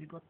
You got